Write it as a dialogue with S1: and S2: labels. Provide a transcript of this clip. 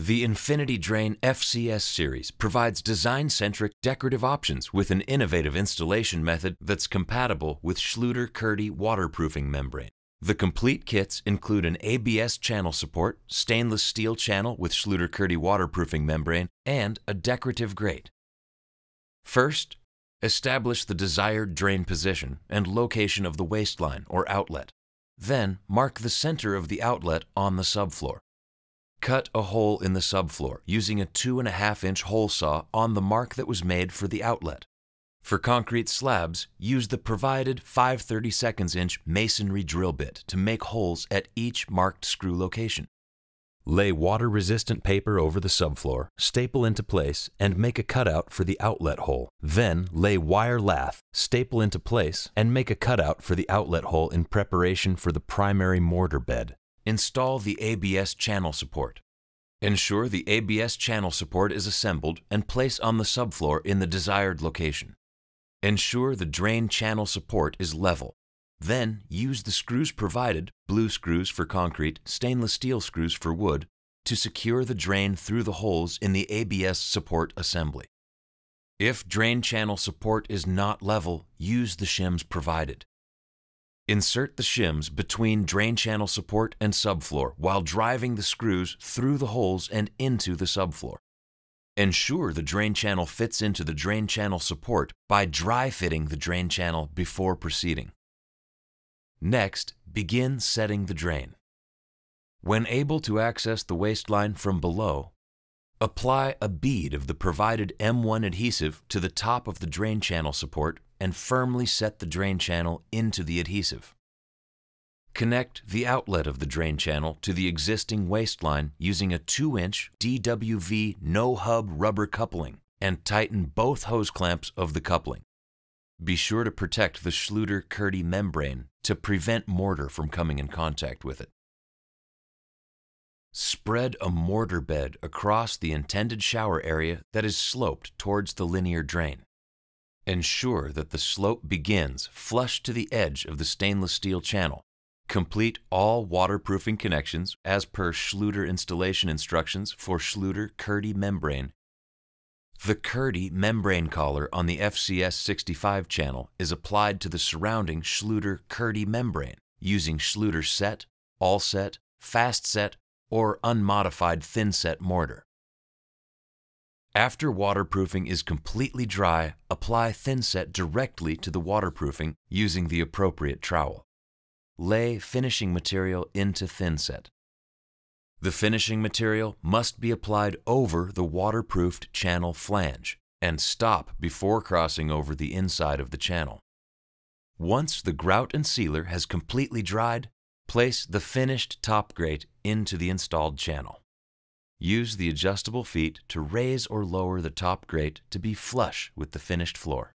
S1: The Infinity Drain FCS series provides design-centric decorative options with an innovative installation method that's compatible with Schluter-Kerdi waterproofing membrane. The complete kits include an ABS channel support, stainless steel channel with Schluter-Kerdi waterproofing membrane, and a decorative grate. First, establish the desired drain position and location of the waste line or outlet. Then, mark the center of the outlet on the subfloor. Cut a hole in the subfloor using a 2.5 inch hole saw on the mark that was made for the outlet. For concrete slabs, use the provided 5 32 inch masonry drill bit to make holes at each marked screw location. Lay water-resistant paper over the subfloor, staple into place, and make a cutout for the outlet hole. Then lay wire lath, staple into place, and make a cutout for the outlet hole in preparation for the primary mortar bed. Install the ABS channel support. Ensure the ABS channel support is assembled and place on the subfloor in the desired location. Ensure the drain channel support is level. Then use the screws provided, blue screws for concrete, stainless steel screws for wood, to secure the drain through the holes in the ABS support assembly. If drain channel support is not level, use the shims provided. Insert the shims between drain channel support and subfloor while driving the screws through the holes and into the subfloor. Ensure the drain channel fits into the drain channel support by dry fitting the drain channel before proceeding. Next, begin setting the drain. When able to access the waste line from below, apply a bead of the provided M1 adhesive to the top of the drain channel support and firmly set the drain channel into the adhesive. Connect the outlet of the drain channel to the existing waste line using a 2-inch DWV no-hub rubber coupling and tighten both hose clamps of the coupling. Be sure to protect the Schluter-Kerdi membrane to prevent mortar from coming in contact with it. Spread a mortar bed across the intended shower area that is sloped towards the linear drain. Ensure that the slope begins flush to the edge of the stainless steel channel. Complete all waterproofing connections as per Schluter installation instructions for Schluter-Kerdi membrane the Kerdi membrane collar on the FCS 65 channel is applied to the surrounding Schluter-Kerdi membrane using Schluter set, all set, fast set, or unmodified thin set mortar. After waterproofing is completely dry, apply thinset directly to the waterproofing using the appropriate trowel. Lay finishing material into thinset. The finishing material must be applied over the waterproofed channel flange and stop before crossing over the inside of the channel. Once the grout and sealer has completely dried, place the finished top grate into the installed channel. Use the adjustable feet to raise or lower the top grate to be flush with the finished floor.